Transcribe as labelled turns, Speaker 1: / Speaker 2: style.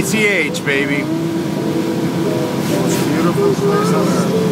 Speaker 1: ETH, baby.
Speaker 2: Most beautiful place on earth.